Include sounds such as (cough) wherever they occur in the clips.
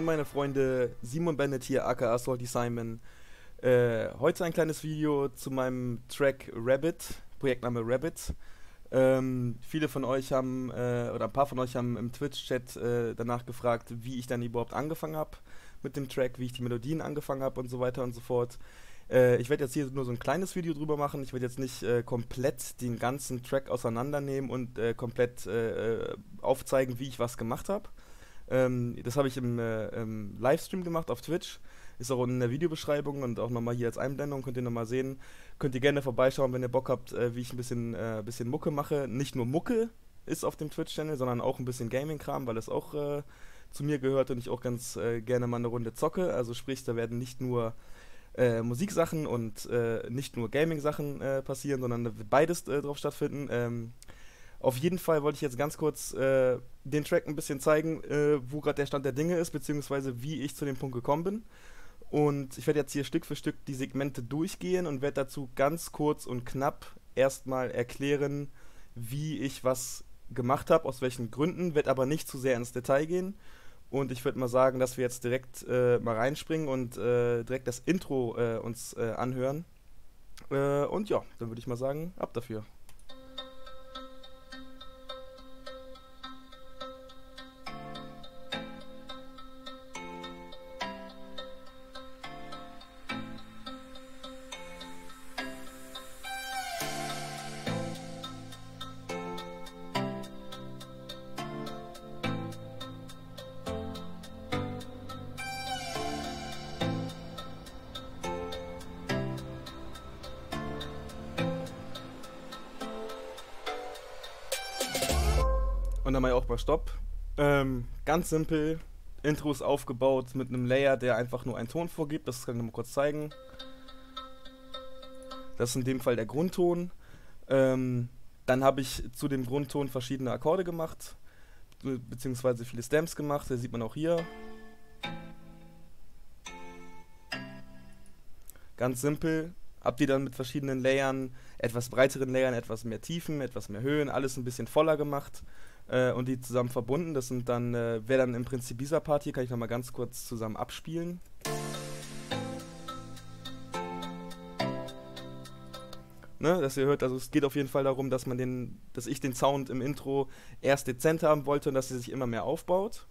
Moin meine Freunde, Simon Bennett hier, aka Salty Simon. Äh, heute ein kleines Video zu meinem Track Rabbit, Projektname Rabbit. Ähm, viele von euch haben, äh, oder ein paar von euch haben im Twitch-Chat äh, danach gefragt, wie ich dann überhaupt angefangen habe mit dem Track, wie ich die Melodien angefangen habe und so weiter und so fort. Äh, ich werde jetzt hier nur so ein kleines Video drüber machen. Ich werde jetzt nicht äh, komplett den ganzen Track auseinandernehmen und äh, komplett aufzeigen, wie ich was gemacht habe. Ähm, das habe ich im, äh, im, Livestream gemacht auf Twitch. Ist auch in der Videobeschreibung und auch nochmal hier als Einblendung, könnt ihr nochmal sehen. Könnt ihr gerne vorbeischauen, wenn ihr Bock habt, äh, wie ich ein bisschen, äh, bisschen Mucke mache. Nicht nur Mucke ist auf dem Twitch-Channel, sondern auch ein bisschen Gaming-Kram, weil es auch äh, zu mir gehört und ich auch ganz äh, gerne mal eine Runde zocke. Also sprich, da werden nicht nur äh, Musiksachen und nicht nur Gaming-Sachen passieren, sondern da wird beides drauf stattfinden. Ähm, auf jeden Fall wollte ich jetzt ganz kurz äh, den Track ein bisschen zeigen, äh, wo gerade der Stand der Dinge ist, beziehungsweise wie ich zu dem Punkt gekommen bin. Und ich werde jetzt hier Stück für Stück die Segmente durchgehen und werde dazu ganz kurz und knapp erstmal erklären, wie ich was gemacht habe, aus welchen Gründen, werde aber nicht zu sehr ins Detail gehen. Und ich würde mal sagen, dass wir jetzt direkt äh, mal reinspringen und äh, direkt das Intro äh, uns äh, anhören. und ja, dann würde ich mal sagen, ab dafür. Und dann ich auch mal Stopp. Ähm, ganz simpel. Intro ist aufgebaut mit einem Layer, der einfach nur einen Ton vorgibt. Das kann ich mal kurz zeigen. Das ist in dem Fall der Grundton. Ähm, dann habe ich zu dem Grundton verschiedene Akkorde gemacht, beziehungsweise viele Stamps gemacht. Das sieht man auch hier. Ganz simpel. Hab die dann mit verschiedenen Layern, etwas breiteren Layern, etwas mehr Tiefen, etwas mehr Höhen, alles ein bisschen voller gemacht äh, und die zusammen verbunden. Das sind dann, äh, wäre dann im Prinzip dieser Part hier, kann ich nochmal ganz kurz zusammen abspielen. Ne, dass ihr hört, also es geht auf jeden Fall darum, dass man den, dass ich den Sound im Intro erst dezent haben wollte und dass er sich immer mehr aufbaut.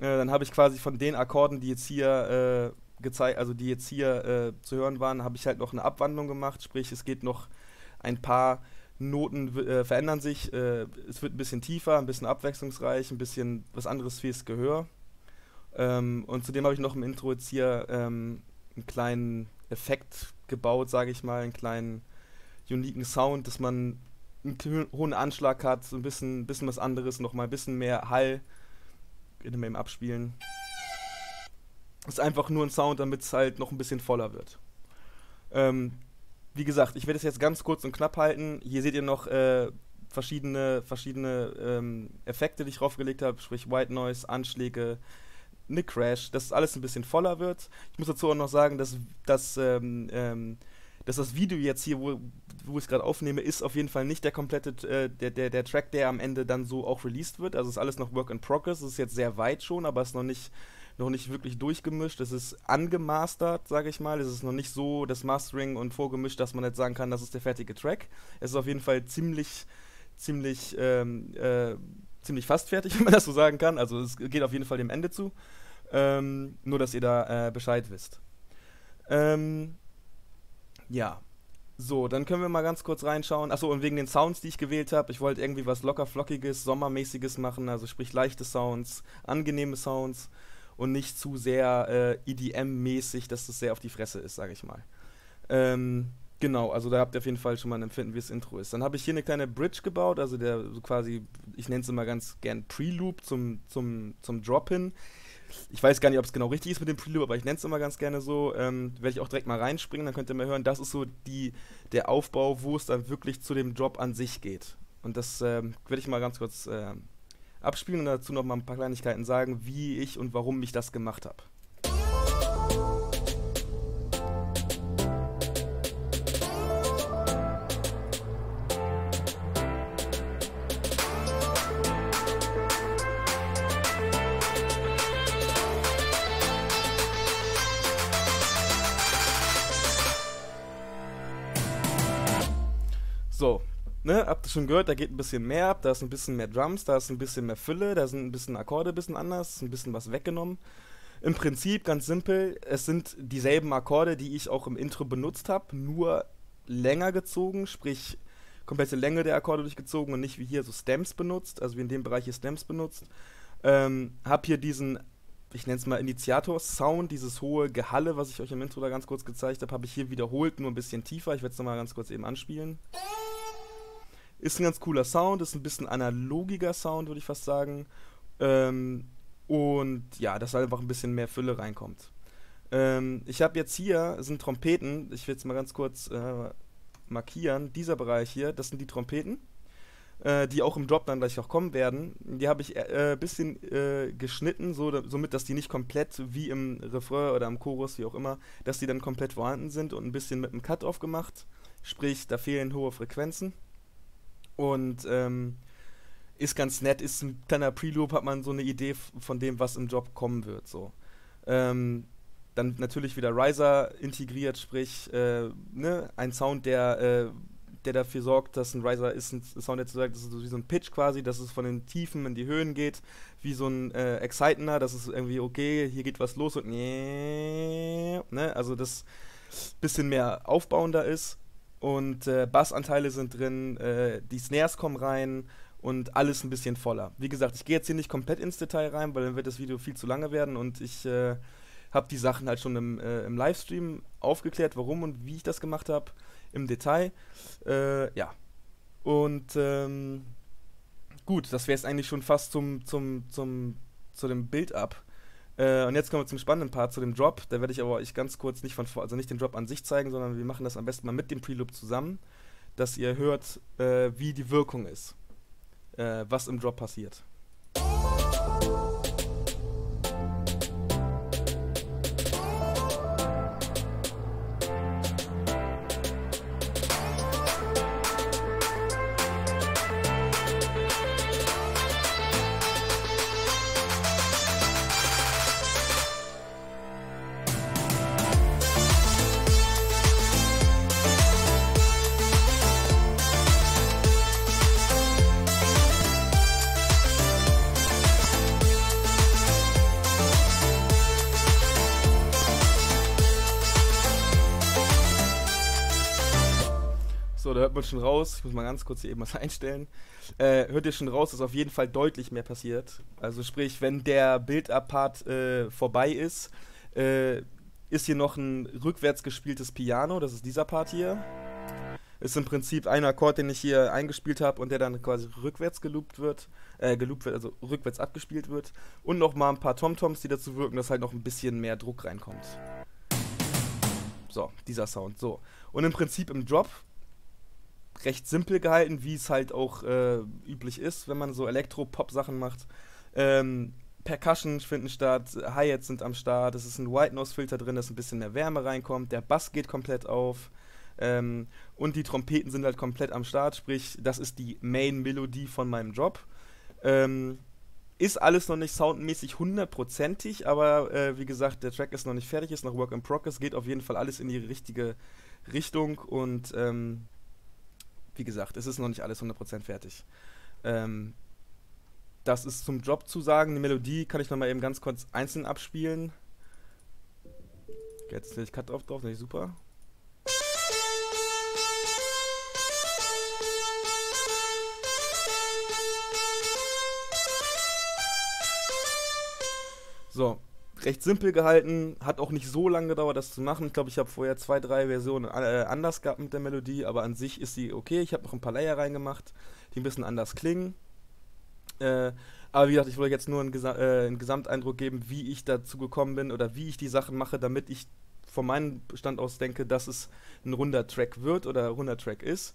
Äh, dann habe ich quasi von den Akkorden, die jetzt hier äh, gezeigt, also die jetzt hier äh, zu hören waren, habe ich halt noch eine Abwandlung gemacht, sprich es geht noch ein paar Noten äh, verändern sich. Äh, es wird ein bisschen tiefer, ein bisschen abwechslungsreich, ein bisschen was anderes fürs Gehör. Ähm, und zudem habe ich noch im Intro jetzt hier ähm, einen kleinen Effekt gebaut, sage ich mal, einen kleinen uniken Sound, dass man einen hohen Anschlag hat, so ein bisschen, bisschen was anderes, nochmal ein bisschen mehr Hall. Immer im Abspielen. Ist einfach nur ein Sound, damit es halt noch ein bisschen voller wird. Ähm, wie gesagt, ich werde es jetzt ganz kurz und knapp halten. Hier seht ihr noch äh, verschiedene, verschiedene ähm, Effekte, die ich draufgelegt habe, sprich White Noise, Anschläge, eine Crash, dass alles ein bisschen voller wird. Ich muss dazu auch noch sagen, dass, dass, ähm, ähm, dass das Video jetzt hier, wo, wo ich es gerade aufnehme, ist auf jeden Fall nicht der komplette, äh, der, der, der Track, der am Ende dann so auch released wird. Also ist alles noch Work in Progress. Es ist jetzt sehr weit schon, aber es ist noch nicht noch nicht wirklich durchgemischt. Es ist angemastert, sage ich mal. Es ist noch nicht so das Mastering und vorgemischt, dass man jetzt sagen kann, das ist der fertige Track. Es ist auf jeden Fall ziemlich, ziemlich, ähm, äh, ziemlich fast fertig, (laughs) wenn man das so sagen kann. Also es geht auf jeden Fall dem Ende zu. Ähm, nur, dass ihr da äh, Bescheid wisst. Ähm, ja, so, dann können wir mal ganz kurz reinschauen. Achso, und wegen den Sounds, die ich gewählt habe, ich wollte irgendwie was locker flockiges, sommermäßiges machen, also sprich leichte Sounds, angenehme Sounds und nicht zu sehr äh, EDM-mäßig, dass das sehr auf die Fresse ist, sage ich mal. Ähm, genau, also da habt ihr auf jeden Fall schon mal ein Empfinden, wie das Intro ist. Dann habe ich hier eine kleine Bridge gebaut, also der so quasi, ich nenne es immer ganz gern Preloop zum, zum, zum Drop-In. Ich weiß gar nicht, ob es genau richtig ist mit dem Preloop, aber ich nenne es immer ganz gerne so. Ähm, Werde ich auch direkt mal reinspringen, dann könnt ihr mal hören. Das ist so die, der Aufbau, wo es dann wirklich zu dem Drop an sich geht. Und das ähm, werde ich mal ganz kurz äh, abspielen und dazu noch mal ein paar Kleinigkeiten sagen, wie ich und warum ich das gemacht habe. So, ne, habt ihr schon gehört, da geht ein bisschen mehr ab, da ist ein bisschen mehr Drums, da ist ein bisschen mehr Fülle, da sind ein bisschen Akkorde ein bisschen anders, ein bisschen was weggenommen. Im Prinzip ganz simpel, es sind dieselben Akkorde, die ich auch im Intro benutzt habe, nur länger gezogen, sprich komplette Länge der Akkorde durchgezogen und nicht wie hier so Stems benutzt, also wie in dem Bereich hier Stems benutzt. Ähm, hab hier diesen, ich nenne es mal Initiator-Sound, dieses hohe Gehalle, was ich euch im Intro da ganz kurz gezeigt habe, habe ich hier wiederholt, nur ein bisschen tiefer. Ich werde es nochmal ganz kurz eben anspielen. Ist ein ganz cooler Sound, ist ein bisschen analogiger Sound, würde ich fast sagen. Ähm, und ja, dass einfach ein bisschen mehr Fülle reinkommt. Ähm, ich habe jetzt hier, sind Trompeten, ich will jetzt mal ganz kurz äh, markieren. Dieser Bereich hier, das sind die Trompeten, äh, die auch im Drop dann gleich noch kommen werden. Die habe ich ein äh, bisschen äh, geschnitten, so, somit, dass die nicht komplett wie im Refrain oder im Chorus, wie auch immer, dass die dann komplett vorhanden sind und ein bisschen mit einem Cut-Off gemacht. Sprich, da fehlen hohe Frequenzen. Und ähm, ist ganz nett, ist ein kleiner Preloop, hat man so eine Idee von dem, was im Job kommen wird. So. Ähm, dann natürlich wieder Riser integriert, sprich äh, ne, ein Sound, der, äh, der dafür sorgt, dass ein Riser ist ein Sound, der zu sagt, das ist wie so ein Pitch quasi, dass es von den Tiefen in die Höhen geht, wie so ein äh, Excitender, dass es irgendwie okay, hier geht was los und ne, also das bisschen mehr aufbauender ist und äh, Bassanteile sind drin, äh, die Snares kommen rein und alles ein bisschen voller. Wie gesagt, ich gehe jetzt hier nicht komplett ins Detail rein, weil dann wird das Video viel zu lange werden und ich äh, habe die Sachen halt schon im, äh, im, Livestream aufgeklärt, warum und wie ich das gemacht habe, im Detail. Äh, ja. Und ähm, gut, das wäre jetzt eigentlich schon fast zum, zum, zum, zu dem Build-up. Äh, und jetzt kommen wir zum spannenden Part, zu dem Drop. Da werde ich aber euch ganz kurz nicht von vor, also nicht den Drop an sich zeigen, sondern wir machen das am besten mal mit dem Preloop zusammen, dass ihr hört, äh, wie die Wirkung ist, äh, was im Drop passiert. So, da hört man schon raus. Ich muss mal ganz kurz hier eben was (laughs) einstellen. Äh, hört ihr schon raus, dass auf jeden Fall deutlich mehr passiert. Also sprich, wenn der Build-Up-Part äh, vorbei ist, äh, ist hier noch ein rückwärts gespieltes Piano. Das ist dieser Part hier. Ist im Prinzip ein Akkord, den ich hier eingespielt habe und der dann quasi rückwärts geloopt wird, äh, geloopt wird, also rückwärts abgespielt wird. Und nochmal ein paar Tomtoms, die dazu wirken, dass halt noch ein bisschen mehr Druck reinkommt. So, dieser Sound. So. Und im Prinzip im Drop recht simpel gehalten, wie es halt auch äh, üblich ist, wenn man so Elektro-Pop-Sachen macht. Ähm, Percussion finden statt, Hi-Hats sind am Start, es ist ein White-Noise-Filter drin, dass ein bisschen mehr Wärme reinkommt, der Bass geht komplett auf ähm, und die Trompeten sind halt komplett am Start, sprich, das ist die Main-Melodie von meinem Job. Ähm, ist alles noch nicht soundmäßig hundertprozentig, aber äh, wie gesagt, der Track ist noch nicht fertig, ist noch Work in Progress, geht auf jeden Fall alles in die richtige Richtung und ähm, wie gesagt, es ist noch nicht alles 100% fertig. Ähm, das ist zum Job zu sagen. Die Melodie kann ich nochmal eben ganz kurz einzeln abspielen. Jetzt stelle ich Cut drauf, drauf, nicht super. So, recht simpel gehalten, hat auch nicht so lange gedauert, das zu machen. Ich glaube, ich habe vorher zwei, drei Versionen äh, anders gehabt mit der Melodie, aber an sich ist sie okay. Ich habe noch ein paar Layer reingemacht, die ein bisschen anders klingen. Äh, aber wie gesagt, ich wollte jetzt nur einen, Gesa äh, einen, Gesamteindruck geben, wie ich dazu gekommen bin oder wie ich die Sachen mache, damit ich von meinem Stand aus denke, dass es ein runder Track wird oder runder Track ist.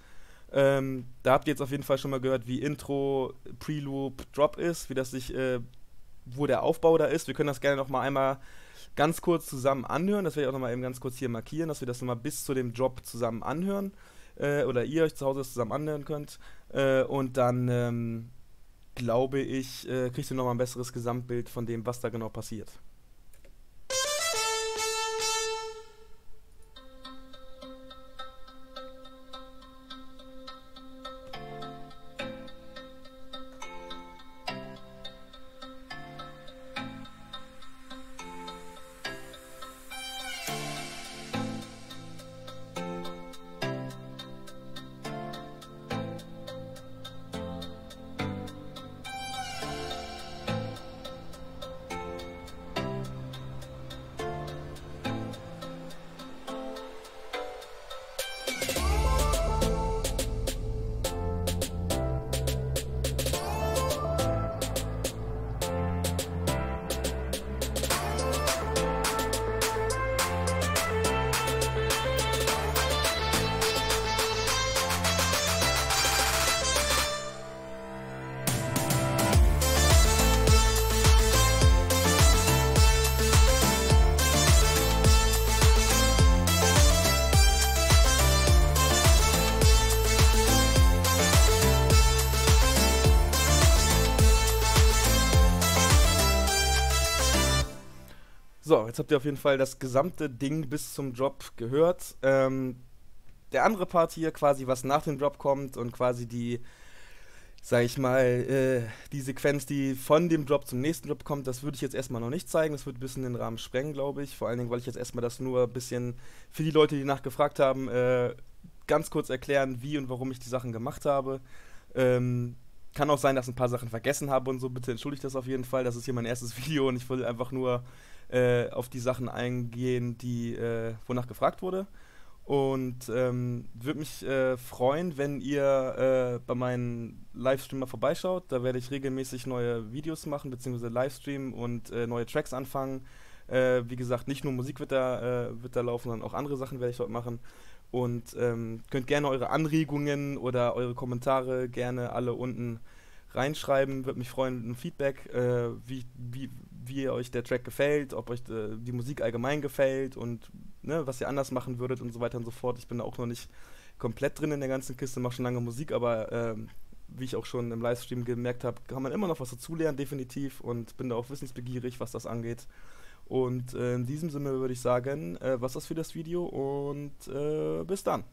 Ähm, da habt ihr jetzt auf jeden Fall schon mal gehört, wie Intro, Preloop, Drop ist, wie das sich äh, wo der Aufbau da ist. Wir können das gerne noch mal einmal ganz kurz zusammen anhören. Das werde ich auch noch mal eben ganz kurz hier markieren, dass wir das noch mal bis zu dem Job zusammen anhören. Äh, oder ihr euch zu Hause das zusammen anhören könnt. Äh, und dann ähm, glaube ich, äh, kriegt ihr noch mal ein besseres Gesamtbild von dem, was da genau passiert. So, jetzt habt ihr auf jeden Fall das gesamte Ding bis zum Drop gehört. Ähm, der andere Part hier, quasi was nach dem Drop kommt und quasi die, sag ich mal, äh, die Sequenz, die von dem Drop zum nächsten Drop kommt, das würde ich jetzt erstmal noch nicht zeigen. Das wird ein bisschen den Rahmen sprengen, glaube ich. Vor allen Dingen, weil ich jetzt erstmal das nur ein bisschen für die Leute, die nachgefragt haben, äh, ganz kurz erklären, wie und warum ich die Sachen gemacht habe. Ähm, kann auch sein, dass ein paar Sachen vergessen habe und so. Bitte entschuldigt das auf jeden Fall. Das ist hier mein erstes (laughs) Video und ich will einfach nur äh, auf die Sachen eingehen, die äh, wonach gefragt wurde. Und ähm, würde mich äh, freuen, wenn ihr äh, bei meinen Livestream mal vorbeischaut. Da werde ich regelmäßig neue Videos machen, beziehungsweise Livestream und äh, neue Tracks anfangen. Äh, wie gesagt, nicht nur Musik wird da, wird da laufen, sondern auch andere Sachen werde ich dort machen. Und ähm, könnt gerne eure Anregungen oder eure Kommentare gerne alle unten reinschreiben. Würde mich freuen, ein Feedback, äh, wie, wie, wie euch der Track gefällt, ob euch äh, die Musik allgemein gefällt und ne, was ihr anders machen würdet und so weiter und so fort. Ich bin da auch noch nicht komplett drin in der ganzen Kiste, mache schon lange Musik, aber äh, wie ich auch schon im Livestream gemerkt habe, kann man immer noch was dazulernen, definitiv, und bin da auch wissensbegierig, was das angeht. Und äh, in diesem Sinne würde ich sagen, äh, was das für das Video und äh, bis dann.